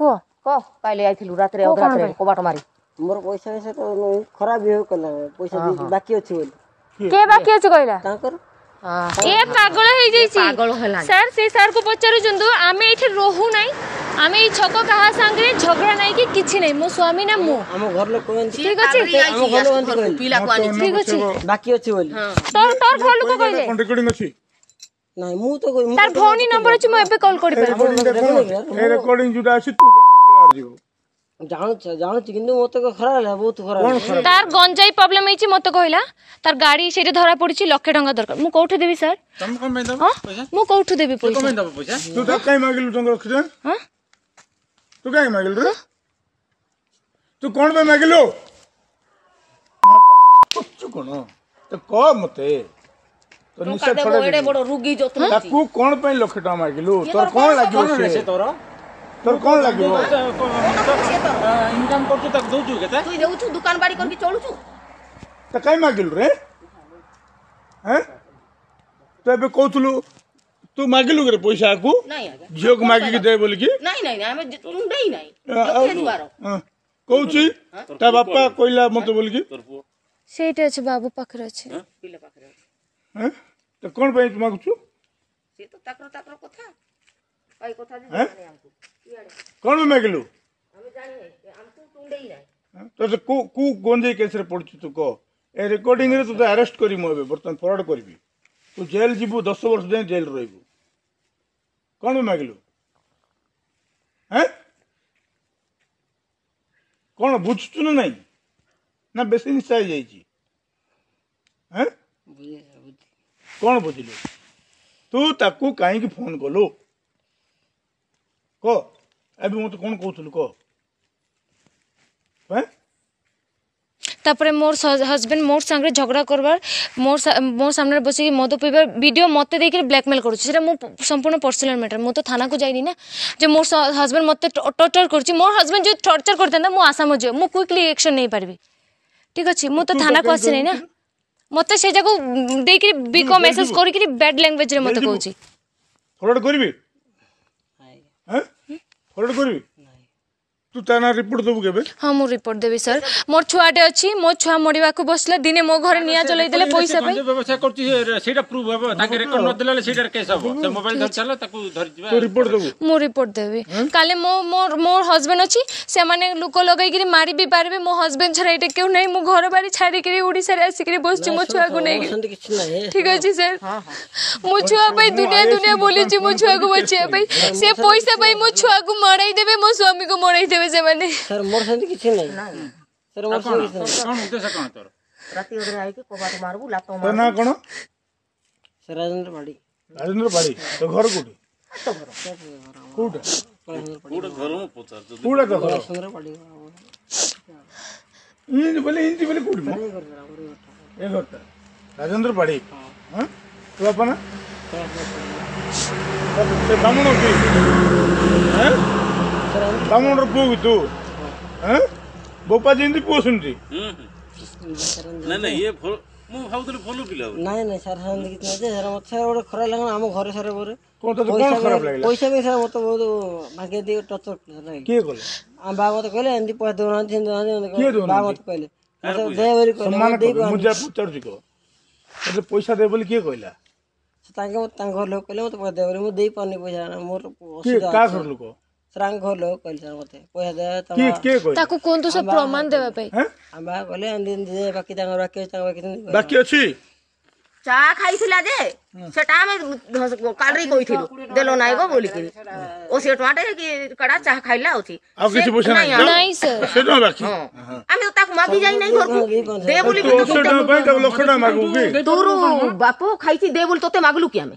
କୁହ କହ କାଲି ଆଇଥିଲୁ ରାତିରେ ଅଧ ରାତିରେ କବାଟ ମାରି ମୋର ପଇସା ପଇସା ତ ଖରାପ ବିହେଭ୍ କଲା ପଇସା ବାକି ଅଛି ବୋଲି কে বাকি আছে কইলা তাঙ্কর এ পাগল হয়ে যাইছি স্যার সে স্যার কো পচারুচন্তু আমি এঠে রহু নাই আমি এই ছক কাহা সাঙ্গে ঝগড়া নাই কি কিছু নাই মো স্বামী না মো আম ঘর লোক কোনছি ঠিক আছে আম ঘর লোক কোনছি পিলা কোনছি ঠিক আছে বাকি আছে বলি তোর তোর ঘর লোক কইলে কন্ট্রাক্ট আছে ନାଇଁ ମୁଁ ତ ତାର ଭଉଣୀ ନମ୍ବର ଅଛି ମୁଁ ଏବେ କଲ୍ କରିପାରିବି ଏ ରେକର୍ଡିଂ ଯୋଉଟା ଅଛି ତୁ ଗାଡି ଯିବୁ ଜାଣୁଛି ଜାଣୁଛି କିନ୍ତୁ ମୋତେ ଖରାପ ହେଲା ବହୁତ ଖରାପ ତାର ଗଞ୍ଜାଇ ପ୍ରୋବ୍ଲେମ୍ ହେଇଛି ମୋତେ କହିଲା ତାର ଗାଡି ସେଇଠି ଧରା ପଡିଛି ଲକ୍ଷେ ଟଙ୍କା ଦରକାର ମୁଁ କୋଉଠି ଦେବି ସାର୍ ମୁଁ କୋଉଠି ଦେବି ପଇସା ତୁ କାଇଁ ମାଗିଲୁ ଟଙ୍କା ରଖିଛ ତୁ କାଇଁ ମାଗିଲୁ ତୁ କଣ ପାଇଁ ମାଗିଲୁ କରୁଛୁ କଣ ତ କହ ମୋତେ તો નિષેધ પડે એડે બડો રૂગી જો તું તાકુ કોણ પઈ લખટા માંગેલું તોર કોણ લાગ્યું છે તોર તોર કોણ લાગ્યું ઇન્કમ કરતું તક દઉં છું કે તું જઉં છું દુકાનવાડી કરી ચોળું છું તો કઈ માંગેલું રે હે તો બે કહુથલું तू मागिलु करे पैसा आकु नाही झियो को मागिके दे बोल की नाही नाही आमे तुम देई नाही फेरुवारो कहउची ता बापा कोइला मते बोल की सेट अछि बाबू पकड़ अछि पिले पकड़ अछि ତ କ'ଣ ପାଇଁ ତୁ ମାଗୁଛୁ ସିଏ ତ ତାଙ୍କର ତାଙ୍କର କଥା ଭାଇ କଥା ଯେ ଜାଣେ ଆମକୁ କ'ଣ ପାଇଁ ମାଗିଲୁ ଆମେ ଜାଣି ଆମକୁ ଟୁଣ୍ଡେଇ ନାହିଁ ତୋତେ କୋଉ କୋଉ ଗଞ୍ଜେଇ କେସ୍ରେ ପଡ଼ିଛୁ ତୁ କହ ଏ ରେକର୍ଡିଂରେ ତୋତେ ଆରେଷ୍ଟ କରିବି ମୁଁ ଏବେ ବର୍ତ୍ତମାନ ଫରୱାର୍ଡ଼ କରିବି ତୁ ଜେଲ୍ ଯିବୁ ଦଶ ବର୍ଷ ଯାଏଁ ଜେଲ୍ ରହିବୁ କ'ଣ ପାଇଁ ମାଗିଲୁ ହେଁ କ'ଣ ବୁଝୁଛୁ ନା ନାହିଁ ନା ବେଶୀ ନିଶା ହେଇଯାଇଛି ହେଁ କ'ଣ ବୁଝିଲୁ ତୁ ତାକୁ କାହିଁକି ଫୋନ୍ କଲୁ କହ ଏବେ ମୋତେ କ'ଣ କହୁଥିଲୁ କହ ତାପରେ ମୋର ହଜବେଣ୍ଡ ମୋର ସାଙ୍ଗରେ ଝଗଡ଼ା କରବାର ମୋ ମୋ ସାମ୍ନାରେ ବସିକି ମଦ ପିଇବାର ଭିଡ଼ିଓ ମୋତେ ଦେଇକି ବ୍ଲାକ୍ମେଲ୍ କରୁଛି ସେଇଟା ମୁଁ ସମ୍ପୂର୍ଣ୍ଣ ପର୍ସନାଲ ମ୍ୟାଟର ମୁଁ ତ ଥାନାକୁ ଯାଇନି ନା ଯେ ମୋ ହଜବେଣ୍ଡ ମୋତେ ଟର୍ଚର କରୁଛି ମୋ ହଜବେଣ୍ଡ ଯଦି ଟର୍ଚର କରିଥାନ୍ତା ମୁଁ ଆସାମ ଯିବ ମୁଁ କ୍ୱିକ୍ ରିଆକ୍ସନ୍ ନେଇପାରିବି ଠିକ୍ ଅଛି ମୁଁ ତ ଥାନାକୁ ଆସିନାହିଁ ନା মতো সে যাকে দিয়ে বিগ মেসেজ করি ব্যাড ল্যাঙ্গুয়েজ মতো কৌছি ফরওয়ার্ড করবি ফরওয়ার্ড করবি ତୁ ତା ନାଁ ରିପୋର୍ଟ ଦେବୁ କେବେ ହଁ ମୁଁ ରିପୋର୍ଟ ଦେବି ସାର୍ ମୋର ଛୁଆଟେ ଅଛି ମୋ ଛୁଆ ମରିବାକୁ ବସିଲା ଦିନେ ମୋ ଘରେ ନିଆଁ ଜଳେଇ ଦେଲେ ପଇସା ପାଇଁ ବ୍ୟବସାୟ କରୁଛି ସେଇଟା ପ୍ରୁଫ୍ ହେବ ତାଙ୍କ ରେକର୍ଡ ନ ଦେଲେ ସେଇଟାର କେସ୍ ହେବ ସେ ମୋବାଇଲ ଧରି ତାକୁ ଧରି ରିପୋର୍ଟ ଦେବୁ ମୁଁ ରିପୋର୍ଟ ଦେବି କାଲି ମୋ ମୋ ମୋ ହଜବେଣ୍ଡ ଅଛି ସେମାନେ ଲୋକ ଲଗାଇକିରି ମାରି ବି ପାରିବେ ମୋ ହଜବେଣ୍ଡ ଛଡ଼ା ଏଇଟା କେଉଁ ନାହିଁ ମୁଁ ଘର ବାଡ଼ି ଛାଡ଼ିକିରି ଓଡ଼ିଶାରେ ଆସିକିରି ବସିଛି ମୋ ଛୁଆକୁ ନେଇକି ଠିକ ଅଛି ସାର୍ ମୋ ଛୁଆ ପାଇଁ ଦୁନିଆ ଦୁନିଆ ବୁଲିଛି ମୋ ଛୁଆକୁ ବଞ୍ଚିବା ପାଇଁ ସେ ପଇସା ପାଇଁ ମୋ ଛୁଆକୁ ମଡ଼ାଇ ଦେବେ ମୋ ସ୍ୱାମୀକୁ ମଡ଼ାଇ ଦେବେ হয়েছে মানে স্যার মোর সাথে কিছু নাই স্যার মোর সাথে কিছু নাই কোন উদ্দেশ্য কোন তোর রাতি ওদের আইকি কবাট মারবু লাত মারবু তোর না কোন স্যার রাজেন্দ্র বাড়ি রাজেন্দ্র বাড়ি তো ঘর কোটি তো আচ্ছা, ঘর কোটা কোটা ঘর মু পচার যদি কোটা ঘর রাজেন্দ্র বাড়ি ইনি বলে হিন্দি বলে কোটি মু এ ঘরটা রাজেন্দ্র বাড়ি হ্যাঁ তো আপনা বামুন কি হ্যাঁ టమాటో పూగుతూ బొప్పాయి ఇంది పూసుంది ମୁଁ ଭାବୁଥିଲି ନାଇଁ ନାଇଁ ସାର୍ ସେମିତି କିଛି ସାର୍ ମୋତେ ସାର୍ ଗୋଟେ ଖରାପ ଲାଗିଲା ଆମ ଘରେ ସାର୍ ପରେ ପଇସା ପାଇଁ ସାର୍ ମୋତେ ବହୁତ ଭାଗ୍ୟ ଦେଇ ଟର୍ଚର କିଏ କଲେ ଆମ ବାବା ମୋତେ କହିଲେ ଏମିତି ପଇସା ଦେଉନାହାନ୍ତି ସେମିତି ଦେଉନାହାନ୍ତି ମୋତେ କହିଲେ ପଚାରୁଛି କହ ମୋତେ ପଇସା ଦେବେ ବୋଲି କିଏ କହିଲା ତାଙ୍କେ ତାଙ୍କ ଘର ଲୋକ କହିଲେ ମୋତେ ପଇସା ଦେବେ ବୋଲି ମୁଁ ଦେଇପାରୁନି ପଇସା ମୋର କାହା ଘର ଲୋକ ସାର୍ଙ୍କୁ ଲୋକ କହିଲେ ସାର୍ ମୋତେ ପଇସା ଦେବେ ତାକୁ କୁହନ୍ତୁ ସେ ପ୍ରମାଣ ଦେବା ପାଇଁ ଆମ କହିଲେ ଏମିତି ଯେ ବାକି ତାଙ୍କର ବାକି ଅଛି ତାଙ୍କ ବାକି ବାକି ଅଛି ଚା ଖାଇଥିଲା ଯେ ସେଟା ଆମେ କାଲି କହିଥିଲୁ ଦେଲ ନାଇଁ ଗୋ ବୋଲିକିରି ଅଶୀ ଟଙ୍କାଟେ କି କଡ଼ା ଚା ଖାଇଲା ଅଛି ଆଉ କିଛି ପଇସା ନାଇଁ ନାଇଁ ସେ ଟଙ୍କା ବାକି ଆମେ ତ ତାକୁ ମାଗି ଯାଇ ନାଇଁ ଘରକୁ ଦେ ବୋଲି ଲକ୍ଷ ଟଙ୍କା ମାଗୁ ତୋର ବାପ ଖାଇଛି ଦେ ବୋଲି ତୋତେ ମାଗିଲୁ କି ଆମେ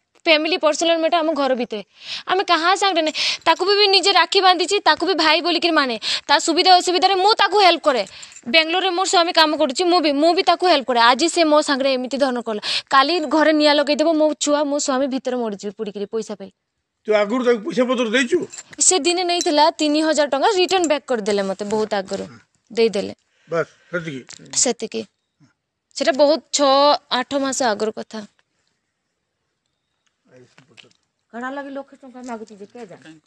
ଫ୍ୟାମିଲି ପର୍ସନାଲ୍ ମ୍ୟାଟର୍ ଆମ ଘର ଭିତରେ ଆମେ କାହା ସାଙ୍ଗରେ ନାହିଁ ତାକୁ ବି ନିଜେ ରାକ୍ଷୀ ବାନ୍ଧିଛି ତାକୁ ବି ଭାଇ ବୋଲିକିରି ମାନେ ତା ସୁବିଧା ଅସୁବିଧାରେ ମୁଁ ତାକୁ ହେଲ୍ପ କରେ ବେଙ୍ଗଲୋରରେ ମୋର ସ୍ୱାମୀ କାମ କରୁଛି ମୁଁ ବି ମୁଁ ବି ତାକୁ ହେଲ୍ପ କରେ ଆଜି ସେ ମୋ ସାଙ୍ଗରେ ଏମିତି ଧନ କଲା କାଲି ଘରେ ନିଆଁ ଲଗେଇଦେବ ମୋ ଛୁଆ ମୋ ସ୍ୱାମୀ ଭିତରେ ମରିଯିବେ ପୋଡ଼ିକିରି ପଇସା ପାଇଁ ତୁ ଆଗରୁ ତାକୁ ପଇସା ପତ୍ର ଦେଇଛୁ ସେ ଦିନେ ନେଇଥିଲା ତିନି ହଜାର ଟଙ୍କା ରିଟର୍ଣ୍ଣ ବ୍ୟାକ୍ କରିଦେଲେ ମୋତେ ବହୁତ ଆଗରୁ ଦେଇଦେଲେ ସେତିକି ସେତିକି ସେଟା ବହୁତ ଛଅ ଆଠ ମାସ ଆଗରୁ କଥା ઘણા લગી લોકેશન માં માગી છે કે જાણ